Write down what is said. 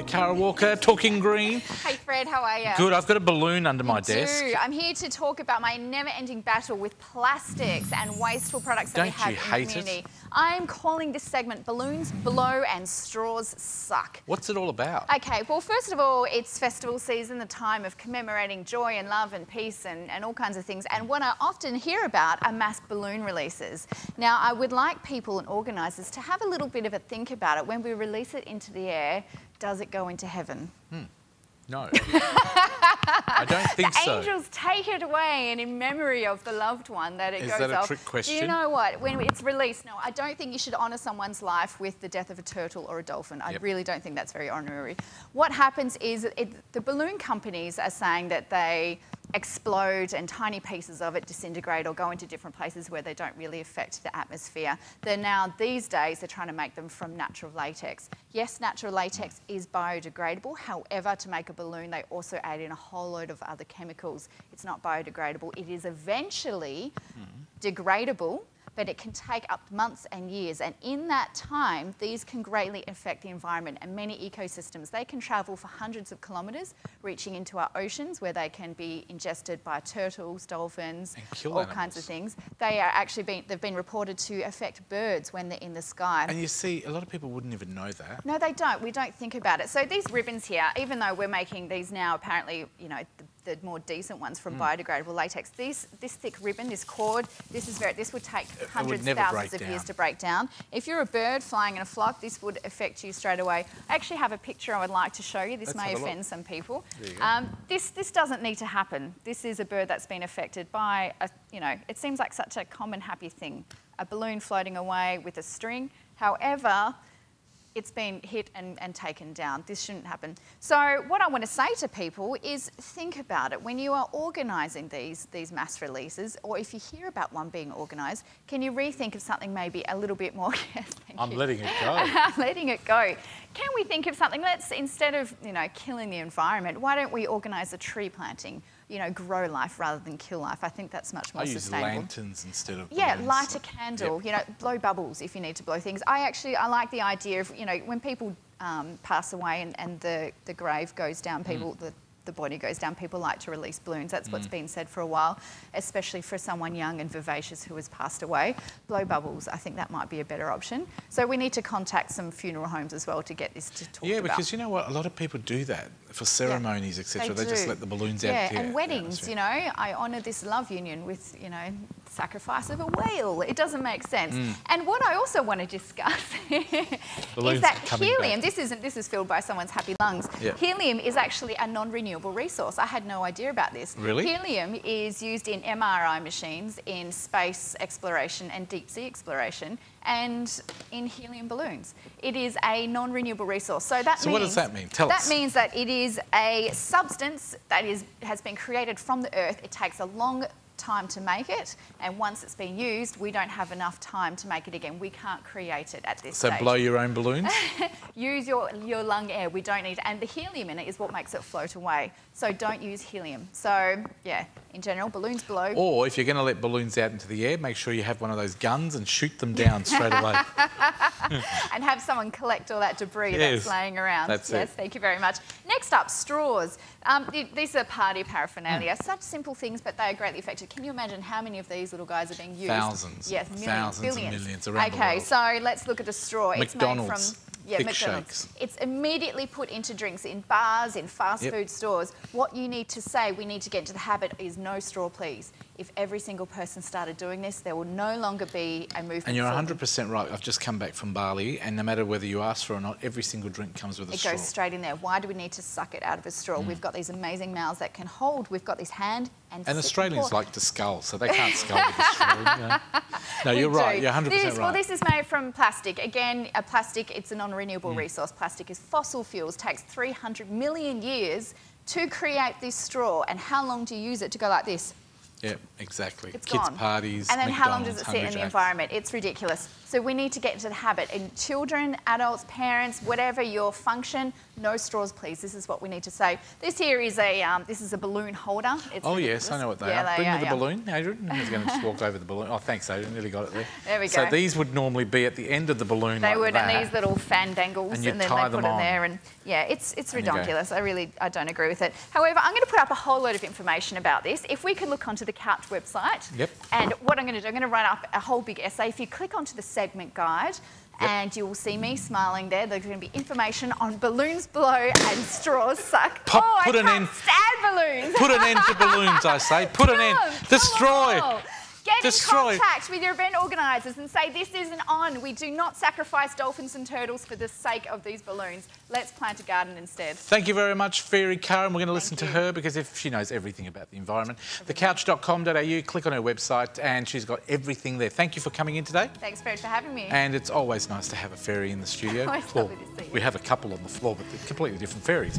to Cara Walker, Talking Green. Hey Fred, how are you? Good, I've got a balloon under my You desk. do. I'm here to talk about my never-ending battle with plastics and wasteful products that we Don't have you in hate the it? community. I'm calling this segment Balloons Blow and Straws Suck. What's it all about? Okay, well, first of all, it's festival season, the time of commemorating joy and love and peace and, and all kinds of things. And what I often hear about are mass balloon releases. Now, I would like people and organisers to have a little bit of a think about it. When we release it into the air, does it go into heaven? Hmm. No. I don't think the so. angels take it away and in memory of the loved one that it Is goes that a off. trick Do you know what? When it's released, no, I don't think you should honour someone's life with the death of a turtle or a dolphin. I Yep. really don't think that's very honorary. What happens is it, the balloon companies are saying that they explode and tiny pieces of it disintegrate or go into different places where they don't really affect the atmosphere. They're now, these days, they're trying to make them from natural latex. Yes, natural latex is biodegradable. However, to make a balloon, they also add in a whole load of other chemicals. It's not biodegradable. It is eventually hmm. degradable, but it can take up months and years. And in that time, these can greatly affect the environment and many ecosystems. They can travel for hundreds of kilometres, reaching into our oceans where they can be ingested by turtles, dolphins, all kinds of things. They are actually been, they've been reported to affect birds when they're in the sky. And you see, a lot of people wouldn't even know that. No, they don't. We don't think about it. So these ribbons here, even though we're making these now apparently, you know, the, the more decent ones from biodegradable latex, these, this thick ribbon, this cord, this is very, this would take hundreds, thousands of years to break down. If you're a bird flying in a flock, this would affect you straight away. I actually have a picture I would like to show you. This Let's may have a look. offend some people. There you go. Um, this, this doesn't need to happen. This is a bird that's been affected by, a, you know, it seems like such a common happy thing. A balloon floating away with a string. However, it's been hit and, and taken down. This shouldn't happen. So what I want to say to people is think about it. When you are organising these, these mass releases, or if you hear about one being organised, can you rethink of something maybe a little bit more? Yes, thank I'm you. letting it go. I'm letting it go. Can we think of something? Let's instead of you know killing the environment, why don't we organise a tree planting? You know, grow life rather than kill life. I think that's much more I use sustainable. lanterns instead of Yeah, balloons. light a candle. You know, blow bubbles if you need to blow things. I actually I like the idea of you know when people um, pass away and, and the the grave goes down, people the the body goes down. People like to release balloons. That's what's mm. been said for a while, especially for someone young and vivacious who has passed away. Blow bubbles. I think that might be a better option. So we need to contact some funeral homes as well to get this to talk Yeah, about. Yeah, because you know what? A lot of people do that for ceremonies, etc. They, just let the balloons yeah, out. there. and weddings, you know, I honour this love union with, you know, sacrifice of a whale. It doesn't make sense. Mm. And what I also want to discuss is that helium. back. This isn't. This is filled by someone's happy lungs. Yeah. Helium is actually a non-renewable resource. I had no idea about this. Really? Helium is used in MRI machines, in space exploration and deep sea exploration, and in helium balloons. It is a non-renewable resource. So that So means what does that mean? Tell that us. means that it is a substance that is has been created from the earth. It takes a long time to make it, and once it's been used, we don't have enough time to make it again. We can't create it at this So stage. blow your own balloons. Use your, your lung air. We don't need, and the helium in it is what makes it float away. So don't use helium. So yeah, in general, balloons blow. or if you're going to let balloons out into the air, make sure you have one of those guns and shoot them down straight away. and have someone collect all that debris Yes, that's laying around. that's yes, it. thank you very much. Next up, straws. Um, these are party paraphernalia. Hmm. Such simple things, but they are greatly effective. Can you imagine how many of these little guys are being used? Thousands. Yes, millions, Thousands and billions. millions around okay, so let's look at a straw. It's made from yeah, thick McDonald's. shakes. It's immediately put into drinks in bars, in fast Yep. food stores. What you need to say, we need to get into the habit, is no straw, please. If every single person started doing this, there will no longer be a movement. And you're 100% right. I've just come back from Bali, and no matter whether you ask for it or not, every single drink comes with a It straw. It goes straight in there. Why do we need to suck it out of a straw? We've got these amazing mouths that can hold. We've got this hand and and Australians like to scull, so they can't scull with a straw. You know? No, We you're right. You're 100% this, right. Well, this is made from plastic. Again, a plastic, it's a Mm. non-renewable resource. Plastic is fossil fuels. Takes 300 million years to create this straw. And how long do you use it to go like this? Yeah, exactly. It's Kids' gone. parties, And then how long does it sit in the environment? It's ridiculous. So we need to get into the habit. In children, adults, parents, whatever your function, no straws, please. This is what we need to say. This here is a um, this is a balloon holder. It's oh yes, I know what they yeah, are. They Bring are, me the yeah. balloon, Adrian. He's going to just walk over the balloon. Oh, thanks, Adrian. Nearly got it there. There we go. So these would normally be at the end of the balloon. They like would, that. and these little fan dangles, And and, then they put them there, and yeah, it's it's And ridiculous. I really I don't agree with it. However, I'm going to put up a whole load of information about this. If we can look onto the Couch website, Yep. and what I'm going to do, I'm going to run up a whole big essay. If you click onto the segment guide. Yep. And you will see me smiling there. There's going to be information on balloons blow and straws suck. Pop- oh, put I an end- stand balloons. Put an end to balloons, I say. Put an end. Come, come Destroy. on. Get Destroy. in contact with your event organisers and say this isn't on. We do not sacrifice dolphins and turtles for the sake of these balloons. Let's plant a garden instead. Thank you very much, Fairy Karen. We're going to listen to you. her because if she knows everything about the environment. Thecouch.com.au, click on her website, and she's got everything there. Thank you for coming in today. Thanks, Fred, for having me. And it's always nice to have a fairy in the studio. Always Well, lovely to see you. We have a couple on the floor, but they're completely different fairies.